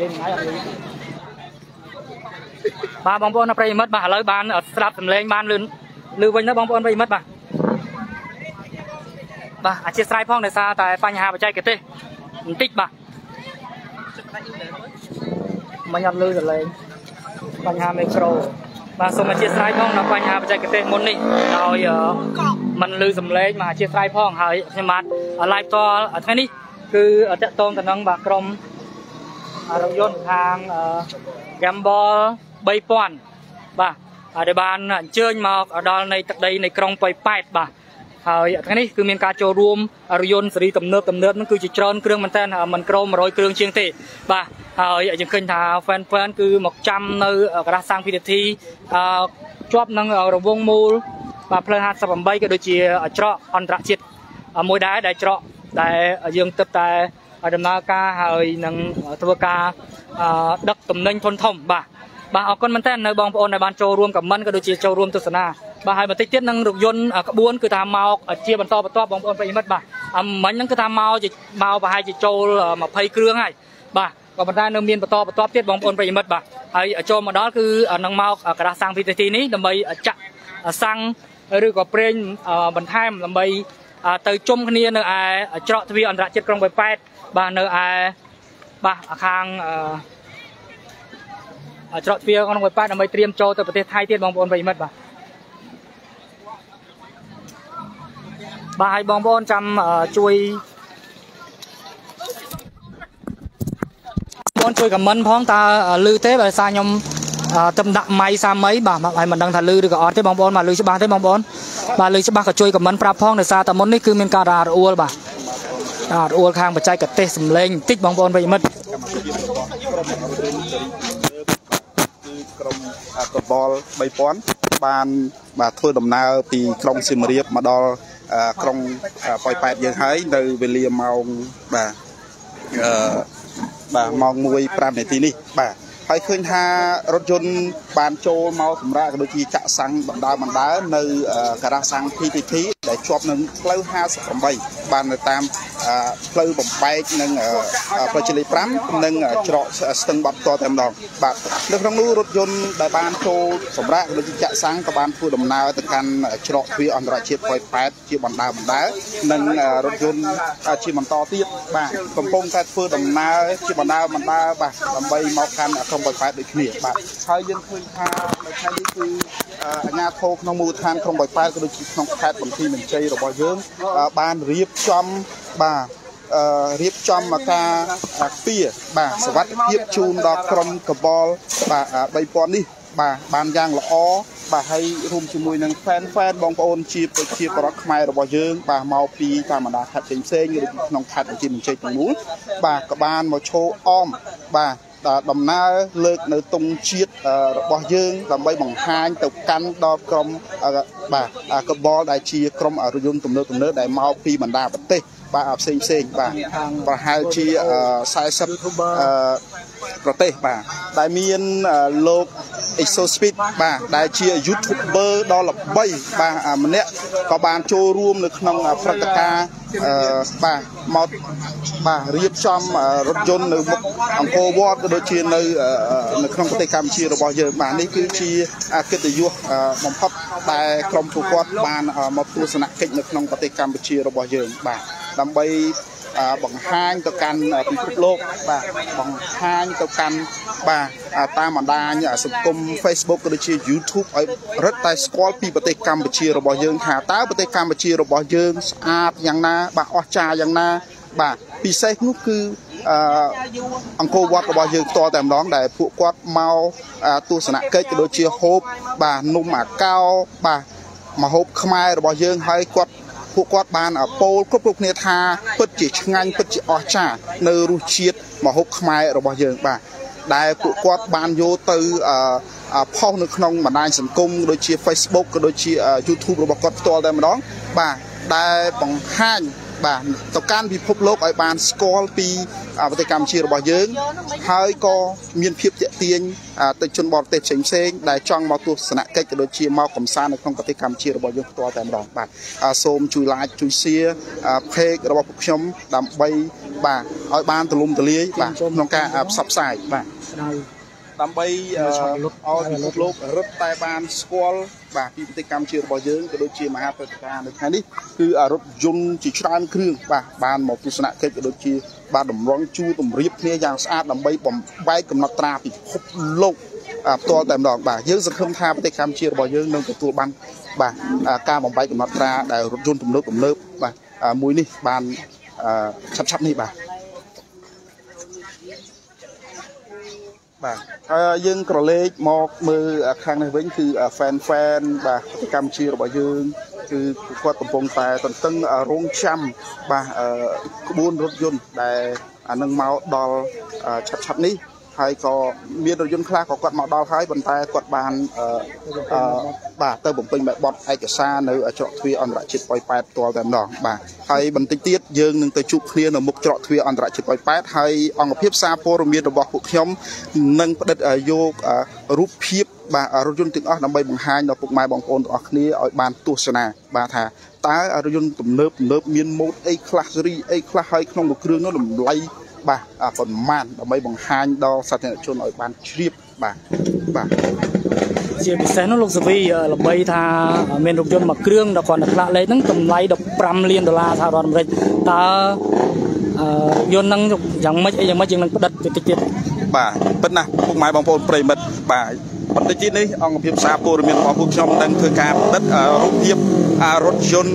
និយាយថ្ងៃអត់លឺបាទបងប្អូនប្រិយមិត្តបាទឥឡូវបានស្ដាប់សម្លេងបានលឿនលឺវិញទៅបងប្អូនប្រិយមិត្តបាទបាទអធិស្ឋានផងដោយសារតែបញ្ហាបច្ចេកទេសបន្តិចបាទមិញអត់លឺសម្លេងបញ្ហាមីក្រូបាទសូមអធិស្ឋានផងនៅបញ្ហាបច្ចេកទេសមុននេះដោយมันលឺសំឡេងមកអធិស្ឋានផងហើយខ្ញុំបាទ live តថ្ងៃនេះគឺតកតងទៅនឹងបាទក្រុម រថយន្តខាង Gamble 3000បាទដែលបានអញ្ជើញមកដល់នៃទឹកដីនៃក្រុងប៉ោយប៉ែតបាទហើយថ្ងៃនេះគឺមានការចូលរួមរយន្តសេរីទំនើបទំនើបហ្នឹងគឺជាច្រើនគ្រឿងមែនតើមិនក្រោម100គ្រឿងជាងទេបាទហើយយើងឃើញថា fan fan គឺមកចាំនៅកណ្ដាស់សាំងពិធីអឺជាប់នឹងរវងមូលបាទផ្លូវ58ក៏ដូចជាច្រកអន្តរជាតិមួយដែរដែលច្រកដែលយើងទឹកតែ ដំណើរការហើយនឹងធ្វើការដឹកទំនិញធនធំបាទបាទអរគុណមែនតើនៅបងប្អូនដែលបានចូលរួមខមមិនក៏ដូចជាចូលរួមទស្សនាបាទហើយបន្តិចទៀតនឹងរថយន្តក្បួនគឺថាមកជាបន្តបន្ទាប់បងប្អូនប្រិយមិត្តបាទអមិញហ្នឹងគឺថាមកមកប្រហែលជាចូល20គ្រឿងហើយបាទក៏ប៉ុន្តែនៅមានបន្តបន្ទាប់ទៀតបងប្អូនប្រិយមិត្តបាទហើយចូលមកដល់គឺនឹងមកកដាសាំងពីទីនេះដើម្បីចាក់សាំងឬក៏ប្រេងបន្ថែមដើម្បីទៅជុំគ្នានៅឯច្រកទ្វារអន្តរជាតិក្រុងបៃប៉ែត បាទនៅឯបាទខាងច្រកទ្វារក្នុងបៃប៉ែតដើម្បីត្រៀមចូលទៅប្រទេសថៃទៀតបងប្អូនប្រិមិត្តបាទបាទហើយបងប្អូនចាំជួយបងជួយខមមិនផងតើលឺទេបើសារខ្ញុំទំដាក់ម៉ៃសាមីបាទហើយមិនដឹងថាលឺឬក៏អត់ទេបងប្អូនបាទលឺច្បាស់ទេបងប្អូនបាទលឺច្បាស់ក៏ជួយខមមិនប្រាប់ផងដោយសារតែមុននេះគឺមានការរអាក់រអួលបាទរ អាក់រអួលខាងបច្ចេកទេសសំឡេងបន្តិចបងប្អូនប្រិមិត្តក្រុមកបល3000បានបាទធ្វើដំណើរពីក្រុងសៀមរាបមកដល់ក្រុងប៉ោយប៉ែតយើងហើយនៅវេលាម៉ោងបាទអឺបាទម៉ោង1:05នាទីនេះបាទហើយឃើញថារថយន្តបានចូលមកសម្រាប់ក៏ដូចជាចាក់សាំងបណ្ដាបណ្ដានៅការ៉ាសាំង PTT ដែលជាប់នឹងផ្លូវ58បាននៅតាម ផ្លូវបំបែកនឹងផ្លូវជលី5និងច្រកស្ទឹងបាត់តតែម្ដងបាទនៅក្នុងនោះរថយន្តដែលបានចូលសម្រាប់ក៏ដូចជាចាក់សាំងក៏បានធ្វើដំណើរទៅកាន់ច្រកទ្វារអន្តរជាតិ88ជាបណ្ដាបណ្ដានិងរថយន្តជាបន្តទៀតបាទកំពុងតែធ្វើដំណើរជាបណ្ដាបណ្ដាបាទដើម្បីមកកាន់ក្រុង88ដូចគ្នាបាទហើយយើងឃើញថានៅថ្ងៃនេះគឺអាជ្ញាធរក្នុងមូលដ្ឋានក្រុង88ក៏ដូចជាក្នុងខេត្តបន្ទាយមានជ័យរបស់យើងបានរៀបចំបាទអឺរៀបចំមកការពារបាទសវត្ថភាពជូនដល់ក្រុមកបលបាទ3000នេះ បាទបានយ៉ាងល្អបាទហើយរួមជាមួយនឹង fan fan បងប្អូនជាប្រជាប្រដ្ឋខ្មែររបស់យើង បាទមកពីតាមបណ្ដាខេត្តផ្សេងៗឬក្នុងខេត្តបន្ទាយមានជ័យទាំងមូលបាទក៏បានមកឈោអមបាទដំណើរលើកនៅទង់ជាតិរបស់យើង ដើម្បីបង្ហាញទៅកាន់ដល់ក្រុមបាទកបលដែលជាក្រុមរយន្តទំនើបទំនើបដែលមកពីបណ្ដាប្រទេស បាទផ្សេងផ្សេងបាទប្រហែលជា40ប្រទេសបាទដែលមានលោក Exo Speed បាទដែលជា YouTuber ដ៏ល្បីបាទម្នាក់ក៏បានចូលរួមនៅក្នុងព្រឹត្តិការណ៍បាទមកបាទរៀបចំរថយន្តនៅមុខអង្គរវត្តក៏ដូចជានៅនៅក្នុងប្រទេសកម្ពុជារបស់យើងបាទនេះគឺជាកិត្តិយសបំផុតដែលក្រុមពួកគាត់បានមកទស្សនកិច្ចនៅក្នុងប្រទេសកម្ពុជារបស់យើងបាទ ដើម្បីបង្ហាញទៅកាន់ពិភពលោកបាទបង្ហាញទៅកាន់បាទតាមបណ្ដាញសង្គម Facebook ក៏ដូចជា YouTube ឲ្យរឹតតែស្គាល់ពីប្រទេសកម្ពុជារបស់យើងថាតើប្រទេសកម្ពុជារបស់យើងស្អាតយ៉ាងណាបាទអស្ចារ្យយ៉ាងណាបាទពិសេសនោះគឺអឺអង្គរវត្តរបស់យើងផ្ទាល់តែម្ដងដែលពួកគាត់មកទស្សនកិច្ចក៏ដូចជាហូបបាទនំអាកោបាទមហូបខ្មែររបស់យើងហើយគាត់ ពួកគាត់បានពោលគ្រប់គ្រប់គ្នាថាពិតជាឆ្ងាញ់ពិតជាអស្ចារ្យនៅរសជាតិម្ហូបខ្មែររបស់យើងបាទដែលពួកគាត់បានយកទៅផុសនៅក្នុងបណ្ដាញសង្គមដូចជា Facebook ក៏ដូចជា YouTube របស់គាត់ផ្ទាល់តែម្ដងបាទដែលបង្ហាញ បាទទៅកាន់ពិភពលោកឲ្យបានស្គាល់ពីប្រទេសកម្ពុជារបស់យើង ហើយក៏មានភាពតាក់ទាញទៅជនបរទេសផ្សេងផ្សេងដែលចង់មកទស្សនកិច្ចក៏ដូចជាមកកំសាន្តនៅក្នុងប្រទេសកម្ពុជារបស់យើងផ្ទាល់តែម្ដងបាទសូមជួយ like ជួយ share page របស់ពួកខ្ញុំដើម្បីបាទឲ្យបានទូលំទូលាយបាទក្នុងការផ្សព្វផ្សាយបាទដៅដើម្បីអឺឆាប់រលត់ឲ្យពិភពលោករត់តែបានស្គាល់ បាទពីប្រទេសកម្ពុជារបស់យើងក៏ដូចជាមហាព្រឹត្តិការណ៍នៅថ្ងៃនេះគឺអរថយន្តជាច្រើនគ្រឿងបាទបានមកទស្សនកិច្ចក៏ដូចជាបានតម្រង់ជួរតម្រៀបគ្នាយ៉ាងស្អាតដើម្បីបំបែកកំណត់ត្រាពិភពលោកអ่าផ្ទាល់តែម្ដងបាទយើងសង្ឃឹមថាប្រទេសកម្ពុជារបស់យើងនឹងទទួលបានបាទអាការបំបែកកំណត់ត្រាដែលរថយន្តទំនើបទំនើបបាទអាមួយនេះបានអឺឆាប់ឆាប់ៗនេះបាទ បាទហើយយើងក្រឡេកមកមើលខាងនេះវិញគឺ fan fan បាទប្រទេសកម្ពុជារបស់យើងគឺគាត់កំពុងតែតន្ទឹងរង់ចាំបាទអឺក្បួនរថយន្តដែលអានឹងមកដល់ឆាប់ឆាប់ៗនេះ ហើយក៏មានរថយន្តខ្លះក៏គាត់មកដល់ហើយប៉ុន្តែគាត់បានអឺអឺបាទទៅបំពេញបែបបទឯកសារនៅច្រកទ្វារអន្តរជាតិប៉ោយប៉ែតផ្ទាល់តែម្ដងបាទហើយបន្តិចទៀតយើងនឹងទៅជួបគ្នានៅមុខច្រកទ្វារអន្តរជាតិប៉ោយប៉ែតហើយអង្គភាពសារព័ត៌មានរបស់ពួកខ្ញុំនឹងផ្តិតយករូបភាពបាទរថយន្តទាំងអស់ដើម្បីបង្ហាញដល់ពុកម៉ែបងប្អូនទាំងអស់គ្នាឲ្យបានទស្សនាបាទថាតើរថយន្តទំនើបទំនើបមានម៉ូតអីខ្លះស៊េរីអីខ្លះហើយក្នុងមួយគ្រឿងនោះតម្លៃ បាទប៉ុន្មានដើម្បីបង្ហាញដល់សាធារណជនឲ្យបានជ្រាបបាទបាទជាពិសេសនោះលោកសវីល្បីថាមានរថយន្តមួយគ្រឿងដល់គាត់តែផ្លាកលេខហ្នឹងតម្លៃ15លានដុល្លារសហរដ្ឋអាមេរិកតើអឺយន្តហ្នឹងយ៉ាងម៉េចអីយ៉ាងម៉េចយើងនឹងផ្តិតតិចទៀតបាទពិតណាស់ពុកម៉ែបងប្អូនប្រិមិត្តបាទបន្តិចទៀតនេះអង្គភាពសារព័ត៌មានរបស់ពួកខ្ញុំនឹងធ្វើការផ្តិតរូបភាពរថយន្ត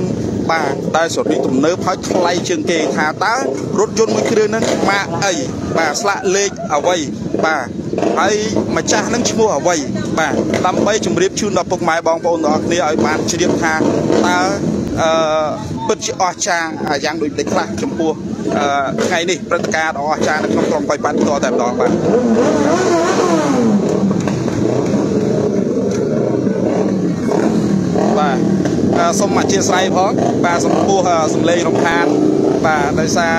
បាទដែលសេរីទំនើបហើយថ្លៃជាងគេថាតើរថយន្តមួយគ្រឿងហ្នឹងម៉ាកអីបាទស្លាកលេខអ្វីបាទហើយម្ចាស់ហ្នឹងឈ្មោះអ្វីបាទដើម្បីជម្រាបជូនដល់ពុកម៉ែបងប្អូនទាំងអស់គ្នាឲ្យបានជ្រាបថាតើអឺពិតជាអស្ចារ្យយ៉ាងដូចនេះខ្លះចំពោះអឺថ្ងៃនេះព្រឹត្តិការណ៍ដ៏អស្ចារ្យនៅក្នុងក្រុងបៃបាត់ផ្ទាល់តែម្ដងបាទបាទ សូមអធិស្ឋានផងបាទសំពោះសំឡេងរំខានបាទដោយសារ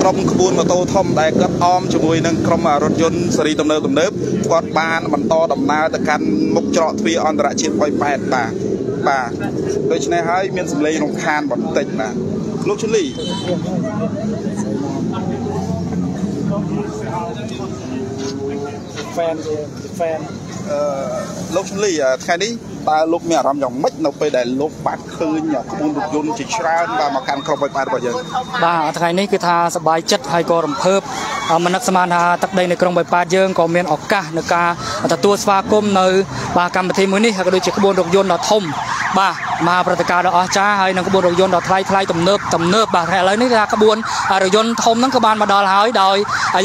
ក្រុមក្បួនម៉ូតូធំដែលគាត់អមជាមួយនឹងក្រុមរថយន្តសេរីទំនើបទំនើបគាត់បានបន្តដំណើរទៅកាន់មុខច្រកទ្វារអន្តរជាតិប៉ោយប៉ែតបាទបាទដូច្នេះហើយមានសំឡេងរំខានបន្តិចបាទលោកជូលី fan ជា fan អឺ លោកជូលីថ្ងៃនេះតើលោកមានអារម្មណ៍យ៉ាងម៉េចនៅពេលដែលលោកបានឃើញក្បួនរថយន្តជាច្រើនបាទមកកាន់ក្រុងបៃប៉ែតរបស់យើងបាទថ្ងៃនេះគឺថាសប្បាយចិត្តហើយក៏រំភើបមនឹកស្មានថាទឹកដីនៅក្រុងបៃប៉ាតយើងក៏មានឱកាសនៅការទទួលស្វាគមន៍នៅបាទកម្មវិធីមួយនេះហើយក៏ដូចជាក្បួនរថយន្តដ៏ធំបាទមហាព្រឹត្តិការណ៍ដ៏អស្ចារ្យហើយនឹងក្បួនរថយន្តដ៏ថ្លៃថ្លៃទំនើបទំនើបបាទឥឡូវនេះគឺថាក្បួនរថយន្តធំហ្នឹងក៏បានមកដល់ហើយដោយ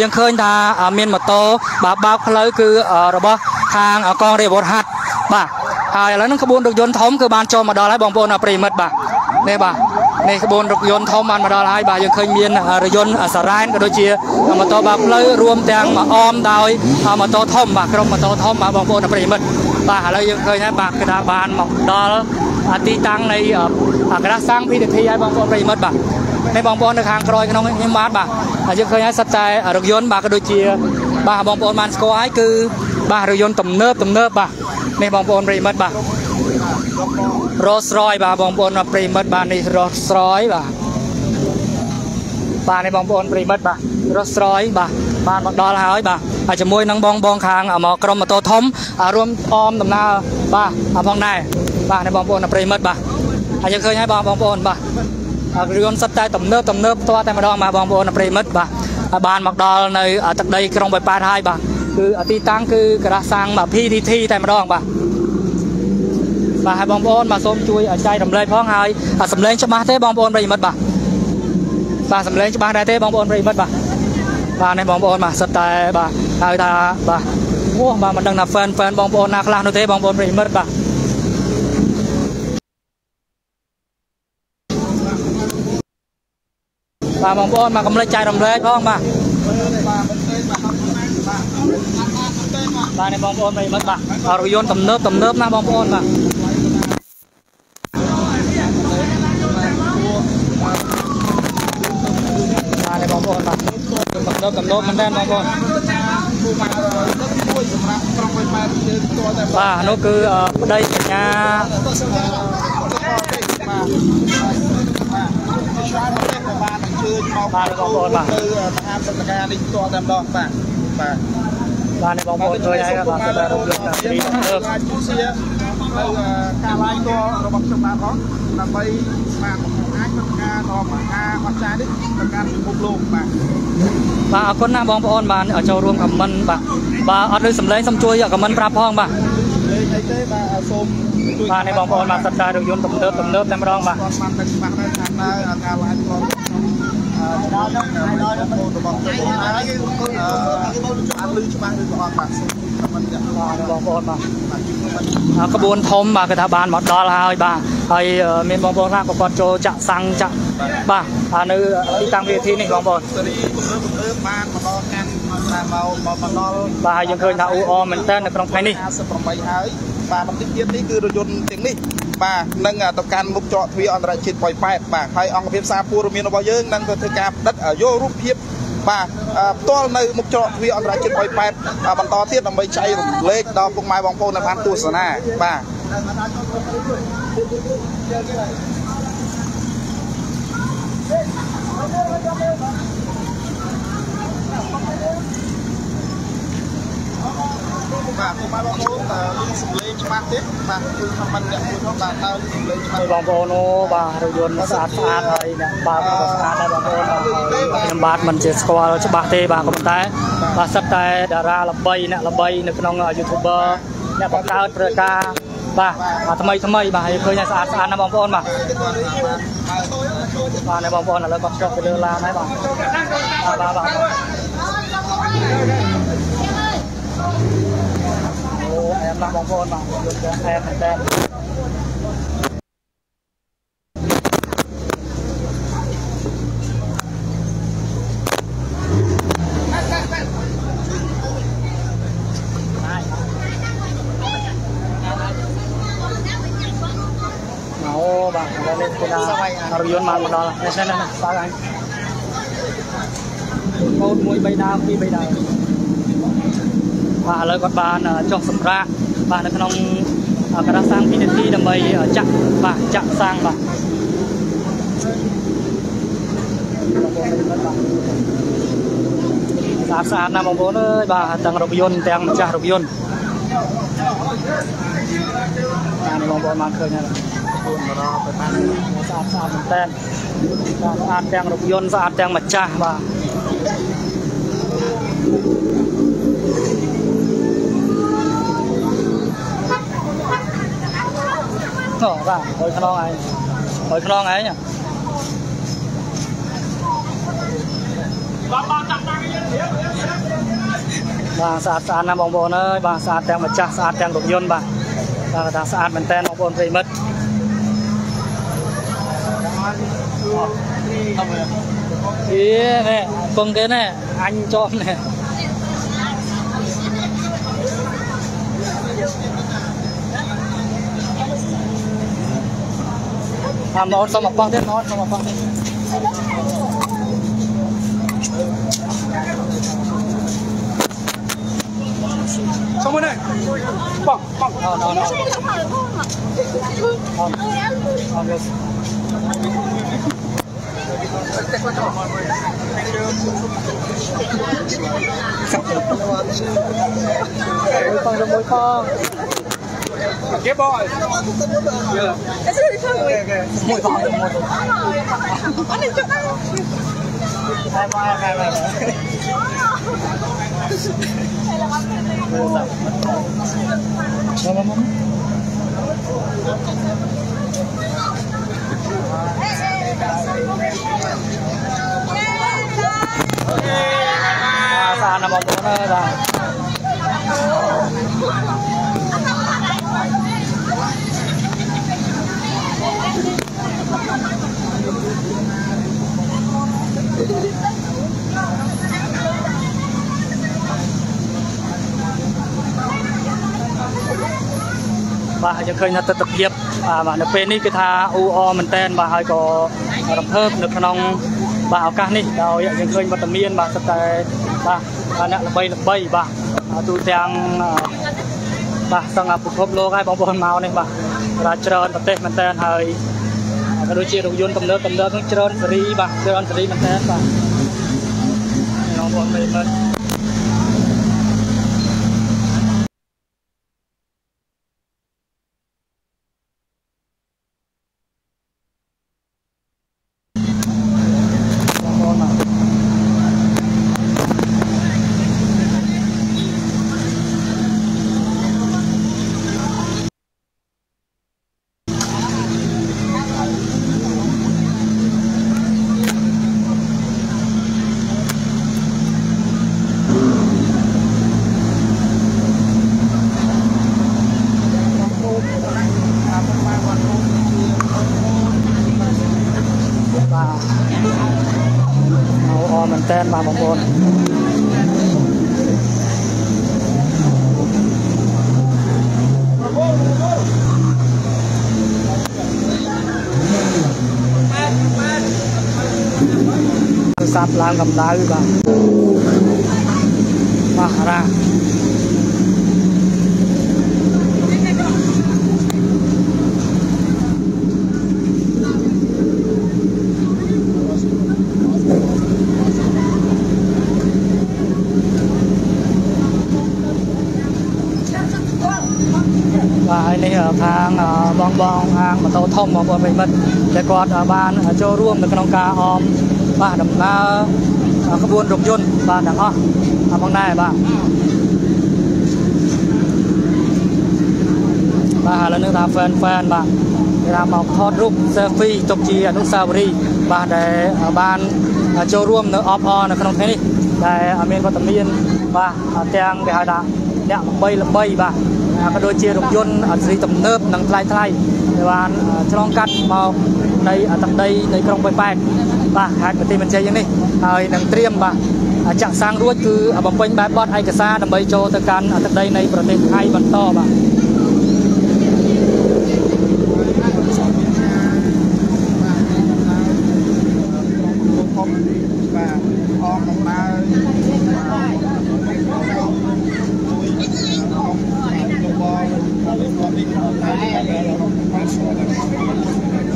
យើងឃើញថាមានម៉ូតូបាទបើកផ្លូវគឺរបស់ ខាងកងរាជអាវុធហត្ថបាទហើយឥឡូវហ្នឹងក្បួនរថយន្តធំគឺបានចូលមកដល់ហើយបងប្អូនប្រិមិត្តបាទនេះបាទនេះក្បួនរថយន្តធំបានមកដល់ហើយបាទយើងឃើញមានរថយន្តសារ៉ែនក៏ដូចជាម៉ូតូបើកផ្លូវរួមទាំងអមដោយម៉ូតូធំបាទក្រុមម៉ូតូធំបាទបងប្អូនប្រិមិត្តបាទឥឡូវយើងឃើញហើយបាទគឺថាបានមកដល់ទីតាំងនៃក្រាស់សាំងពីតិធីហើយបងប្អូនប្រិមិត្តបាទនេះបងប្អូននៅខាងក្រោយក្នុងខ្ញុំបាទបាទយើងឃើញហើយសិតតែរថយន្តបាទក៏ដូចជា បាទបងប្អូនបានស្គាល់ហើយគឺបាទរថយន្តទំនើបទំនើបបាទនេះបងប្អូនប្រិមិត្តបាទ Rolls Royce បាទបងប្អូនប្រិមិត្តបាទនេះ Rolls Royce បាទបាទនេះបងប្អូនប្រិមិត្តបាទ Rolls Royce បាទបានមកដល់ហើយបាទហើយជាមួយនឹងបងបងខាងមកក្រុមម៉ូតូធំរួមអមដំណើរបាទផងដែរបាទនេះបងប្អូនប្រិមិត្តបាទហើយយើងឃើញហើយបងបងប្អូនបាទរឿងសិតតែទំនើបទំនើបផ្ទាល់តែម្ដងបាទបងប្អូនប្រិមិត្តបាទ បានមកដល់នៅទឹកដីក្រុងបៃប៉ាតហើយបាទគឺទីតាំងគឺការ៉ាសាំង PTT តែម្ដងបាទបាទហើយបងប្អូនបាទសូមជួយចែករំលែកផងហើយសំឡេងច្បាស់ទេបងប្អូនប្រិមិត្តបាទបាទសំឡេងច្បាស់ដែរទេបងប្អូនប្រិមិត្តបាទបាទនេះបងប្អូនបាទសិតតែបាទហៅថាបាទអូបាទមិនដឹងថា fan fan បងប្អូនណាខ្លះនោះទេបងប្អូនប្រិមិត្តបាទ បាទបងប្អូនមកកំលេចចែករំលែកផងបាទបាទនេះបងប្អូនប្រិមិត្តបាទរថយន្តទំនើបទំនើបណាបងប្អូនបាទបាទនេះបងប្អូនបាទទំនើបទំនើបមែនតើបងប្អូនបាទនោះគឺប្តីកញ្ញា មកបាទបងប្អូនបាទទៅមហាព្រឹត្តិការណ៍នេះផ្ទាល់តែម្ដងបាទបាទបាទនេះបងប្អូនឃើញហើយបាទសម្រាប់រថយន្តសេរីទំនើបឡាយជួសៀនៅការឡាយតរបស់ខ្ញុំបានផងដើម្បីបាទអាចព្រឹត្តិការណ៍ដ៏មហាអស្ចារ្យនេះទៅកាន់ពិភពលោកបាទបាទអរគុណណាស់បងប្អូនបានចូលរួមខមមិនបាទបាទអត់លើសំឡេងសូមជួយខមមិនប្រាប់ផងបាទលេខអីទេបាទសូមជួយបាទនេះបងប្អូនបាទសិតតែរថយន្តទំនើបទំនើបតែម្ដងបាទគាត់បានដឹកច្បាស់ដែរថាតើការឡាយផ្ទាល់ក្នុងអឺ ដល់ដល់ដល់របស់របស់ខ្ញុំហើយអឺអត់លឺច្បាស់ឬក៏អត់បាទសូមខមមិនចាក់បាទបងប្អូនបាទបាទជួយខមមិនអាក្បួនធំបាទគឺថាបានមកដល់ហើយបាទហើយអឺមានបងប្អូនខ្លះក៏គាត់ចូលចាក់សាំងចាក់បាទអានៅទីតាំងវិធីនេះបងប្អូនសេរីគម្រើគម្រើបានមកដល់កាន់ តាមមកមកដល់បាទហើយយើងឃើញថាអ៊ូអរមែនតើនៅក្នុងថ្ងៃនេះ58ហើយបាទបន្តិចទៀតនេះគឺរថយន្តទាំងនេះបាទនឹងទៅកាន់មុខច្រកទ្វារអន្តរជាតិប៉ោយប៉ែតបាទហើយអង្គភាពសារព័ត៌មានរបស់យើងនឹងទៅធ្វើការផ្ដិតយករូបភាពបាទផ្ទាល់នៅមុខច្រកទ្វារអន្តរជាតិប៉ោយប៉ែតបន្តទៀតដើម្បីចែករំលែកដល់ពុកម៉ែបងប្អូនដែលបានទស្សនាបាទ បាទពុកម៉ែបងប្អូនតើមានសម្លេងច្បាស់ទេបាទគឺខមមិនអ្នកមួយផងបាទតើសម្លេងច្បាស់ហើយបងប្អូនអូបាទរថយន្តស្អាតស្អាតហើយអ្នកបើកក៏ស្អាតដែរបងប្អូនបាទខ្ញុំបាទមិនជាស្គាល់ច្បាស់ទេបាទក៏ប៉ុន្តែបាទសិតតែតារាល្បីអ្នកល្បីនៅក្នុង YouTuber អ្នកបង្កើតព្រឹត្តិការណ៍បាទអាថ្មីថ្មីបាទហើយឃើញថាស្អាតស្អាតណាស់បងប្អូនបាទគាត់ថាបាទហើយបាទនេះបងប្អូនឥឡូវគាត់ចុះទៅលើឡានហើយបាទបាទបាទ បាទអូអែមណាស់បងប្អូនបាទយន្តទាំងអែមមែនតើអូបាទឥឡូវនេះគឺថារថយន្តមកដល់នេះនេះនេះបើកអញកូនមួយ3ដើមពីរ3ដើម បាទឥឡូវគាត់បានចុះសម្រាកបាទនៅក្នុងការសាំង2នាទីដើម្បីចាក់បាទចាក់សាំងបាទស្អាតស្អាតណាស់បងប្អូនអើយបាទទាំងរថយន្តទាំងម្ចាស់រថយន្តបាទនេះបងប្អូនបានឃើញហើយពួនមករទៅតាមស្អាតស្អាតមែនតើស្អាតទាំងរថយន្តស្អាតទាំងម្ចាស់បាទ អូបាទហើយខ្នងឯងហើយខ្នងឯងបាទស្អាតស្អាតណាស់បងប្អូនអើយបាទស្អាតទាំងម្ចាស់ ស្អាតទាំងរថយន្តបាទបាទថាស្អាតមែនតើបងប្អូនប្រិមិត្តអេនេះពងគេនេះអញជាប់នេះអាមកសុំមកប៉ោះទៀតមកសុំមកប៉ោះទៀតសុំមកនេះប៉ោះប៉ោះអត់អត់អត់អត់ មួយផងទៅមួយផង គេបង មួយផងទៅមួយផងហើយមកហើយមកមកមកអាសាណាបងប្អូនអើយបាទ បាទយើងឃើញថាទស្សនវិជ្ជាបាទនៅពេលនេះគឺថាអ៊ូអរមែនតែនបាទហើយក៏រំភើបនៅក្នុងបាទឱកាសនេះដោយយើងឃើញវត្តមានបាទស្ទើរតែបាទអ្នកល្បីល្បីបាទទូទាំងបាទសង្ឃពិភពលោកហើយបងប្អូនមកនេះបាទបាទច្រើនប្រទេសមែនតែនហើយគឺក៏ដូចជារថយន្តទំនើបទំនើបនឹងច្រើនសេរីបាទច្រើនសេរីមែនតើបាទបងប្អូនមេមិត្បាទបងប្អូនសាប់ឡើងកម្ដៅបាទបាទរ៉ា ខាងបងបងខាងម៉ូតូធំបងប្អូនប្រិយមិត្តដែលគាត់បានចូលរួមនៅក្នុងការអមបាទដំណើរក្បួនរថយន្តបាទទាំងអស់អរបងដែរបាទបាទឥឡូវនេះថា fan fan បាទគេថាមកថតរូប selfie ទុកជាអនុស្សាវរីយ៍បាទដែលបានចូលរួមនៅអបអរនៅក្នុងថ្ងៃនេះដែលមានវត្តមានបាទទាំងគេហៅថាអ្នកល្បីល្បីបាទ ក៏ដូចជារថយន្តអស្ចារ្យទំនើបនិងថ្លៃថ្លៃដែលបានឆ្លងកាត់មកនៃទឹកដីនៃក្រុងបៃប៉ែតបាទហេតុប្រទេសមិនជ័យយ៉ាងនេះហើយនឹងត្រៀមបាទចាក់សាំងរួចគឺបំពេញបែបបទឯកសារដើម្បីចូលទៅកាន់ទឹកដីនៃប្រទេសថៃបន្តបាទ ធំបាទអមដំណើរជួយលោកបងលោកនេះគាត់តែបានស្គាល់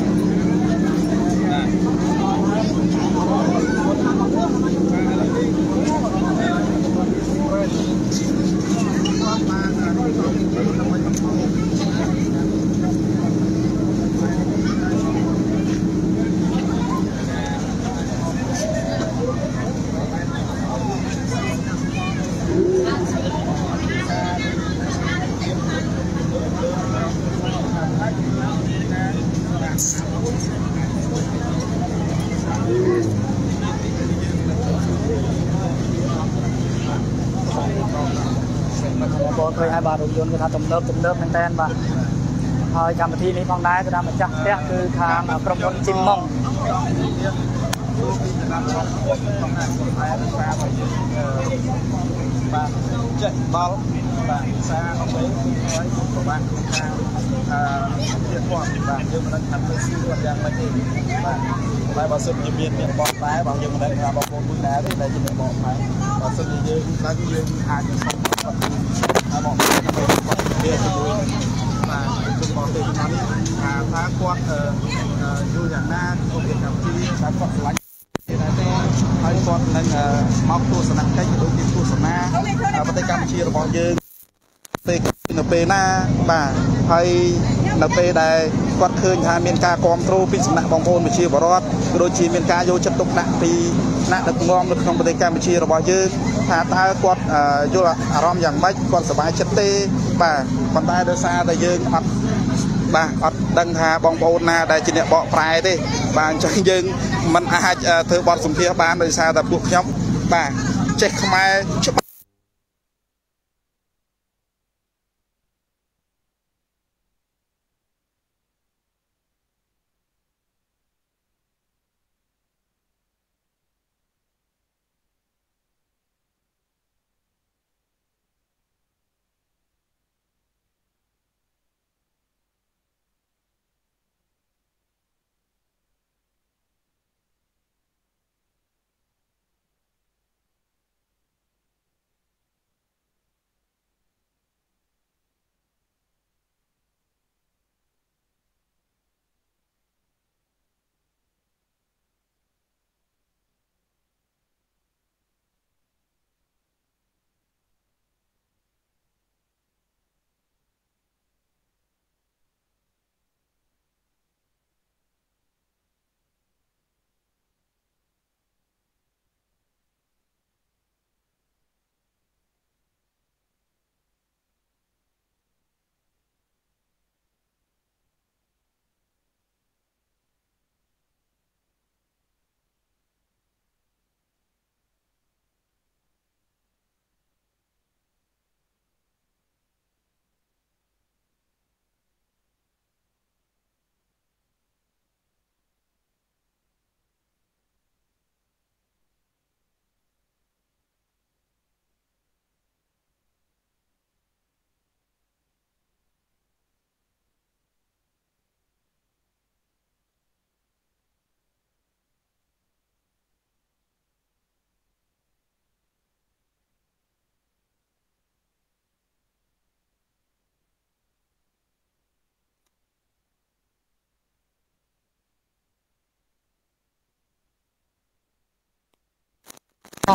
បងប្អូនឃើញហើយបាទរថយន្តគឺថាទំនើបទំនើបមែនតើបាទហើយកម្មវិធីនេះផងដែរគឺថាម្ចាស់ផ្ទះគឺខាងក្រុមហ៊ុនជីមម៉ុងបាទចេះដល់ បាទភាសាអង់គ្លេសហើយប្រហែលក្នុងការអឺទៀតគាត់បាទយើងមិនដឹងថាធ្វើស៊ីគាត់យ៉ាងម៉េចទេបាទតែបើសិនជាមានអ្នកបកដែរបើយើងមិនដឹងថាបងប្អូនមួយដែរទេដែលជាអ្នកបកដែរបើសិនជាយើងដឹងយើងអាចនឹងសុំគាត់ថាបងប្អូនដើម្បីគាត់វាជាមួយនឹងបាទជនបរទេសឆ្នាំនេះថាថាគាត់យល់យ៉ាងណាក្នុងប្រទេសកម្ពុជាថាគាត់ឆ្លាញ់ទៀតដែរទេហើយគាត់នឹងមកទស្សនកិច្ចដូចជាទស្សនាប្រទេសកម្ពុជារបស់យើង ពេលនៅពេលណាបាទហើយនៅពេលដែលគាត់ឃើញថាមានការគ្រប់គ្រងពីសំណាក់បងប្អូនប្រជាពលរដ្ឋក៏ដូចជាមានការយកចិត្តទុកដាក់ពីថ្នាក់ដឹកនាំនៅក្នុងប្រទេសកម្ពុជារបស់យើងថាតើគាត់យល់អារម្មណ៍យ៉ាងម៉េចគាត់សប្បាយចិត្តទេបាទប៉ុន្តែដោយសារតែយើងអត់បាទអត់ដឹងថាបងប្អូនណាដែលជាអ្នកបកប្រែទេបាទអញ្ចឹងយើងមិនអាចធ្វើបទសម្ភាសន៍បានដោយសារតែពួកខ្ញុំបាទចេះខ្មែរច្បាស់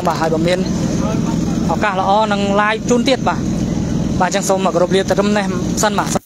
បាទហើយបើមានឱកាសល្អនឹង live ជូនទៀតបាទបាទអញ្ចឹងសូមគោរពលាត្រឹមនេះសិនបាទ